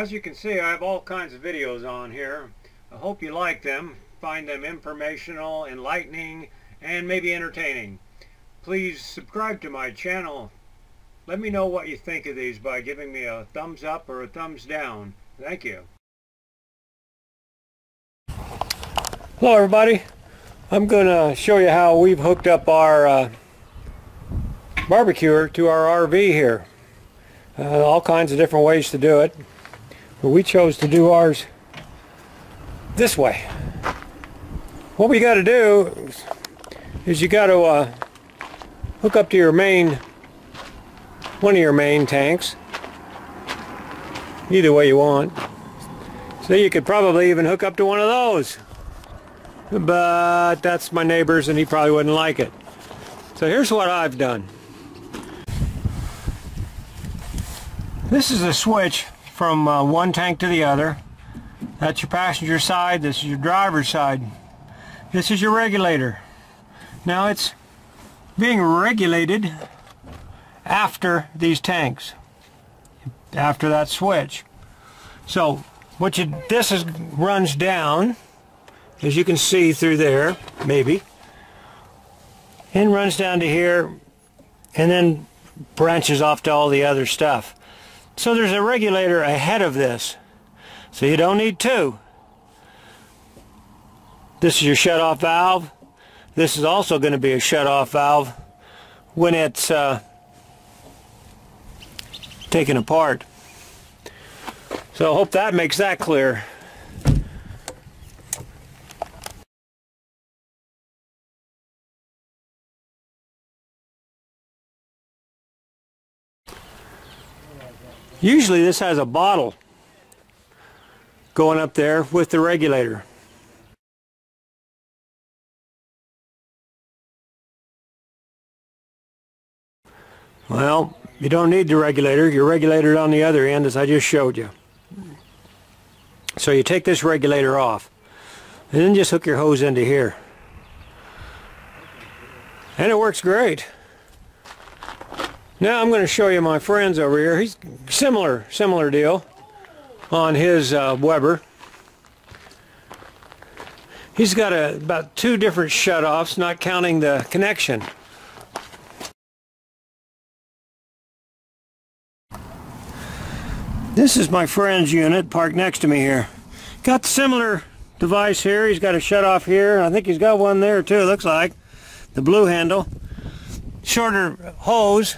As you can see, I have all kinds of videos on here. I hope you like them, find them informational, enlightening, and maybe entertaining. Please subscribe to my channel. Let me know what you think of these by giving me a thumbs up or a thumbs down. Thank you. Hello everybody. I'm going to show you how we've hooked up our uh, to our RV here. Uh, all kinds of different ways to do it. But we chose to do ours this way. What we got to do is you got to uh, hook up to your main, one of your main tanks. Either way you want. So you could probably even hook up to one of those. But that's my neighbor's and he probably wouldn't like it. So here's what I've done. This is a switch from uh, one tank to the other. That's your passenger side, this is your driver's side. This is your regulator. Now it's being regulated after these tanks, after that switch. So what you this is runs down, as you can see through there, maybe, and runs down to here, and then branches off to all the other stuff. So there's a regulator ahead of this. So you don't need two. This is your shut-off valve. This is also going to be a shut-off valve when it's uh, taken apart. So I hope that makes that clear. Usually this has a bottle going up there with the regulator. Well, you don't need the regulator. Your regulator on the other end as I just showed you. So you take this regulator off and then just hook your hose into here. And it works great. Now I'm going to show you my friends over here. He's similar, similar deal on his uh, Weber. He's got a, about two different shutoffs, not counting the connection. This is my friend's unit parked next to me here. Got similar device here. He's got a shutoff here. I think he's got one there too, it looks like. The blue handle. Shorter hose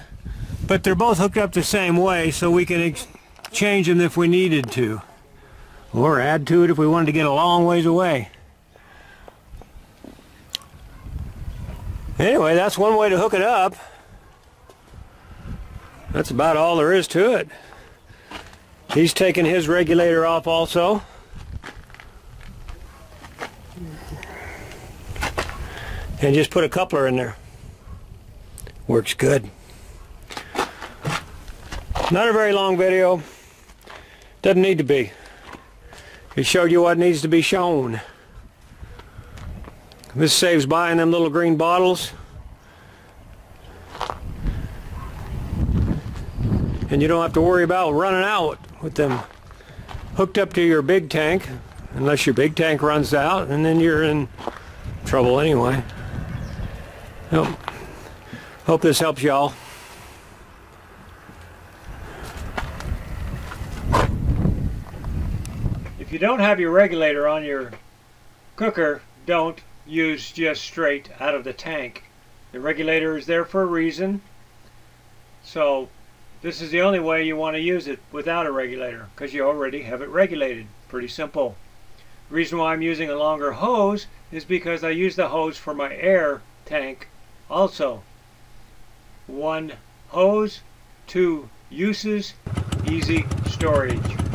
but they're both hooked up the same way so we can change them if we needed to. Or add to it if we wanted to get a long ways away. Anyway that's one way to hook it up. That's about all there is to it. He's taking his regulator off also. And just put a coupler in there. Works good not a very long video. Doesn't need to be. It showed you what needs to be shown. This saves buying them little green bottles. And you don't have to worry about running out with them hooked up to your big tank unless your big tank runs out and then you're in trouble anyway. Well, hope this helps y'all. If you don't have your regulator on your cooker, don't use just straight out of the tank. The regulator is there for a reason. So this is the only way you want to use it without a regulator because you already have it regulated. Pretty simple. The reason why I'm using a longer hose is because I use the hose for my air tank also. One hose, two uses, easy storage.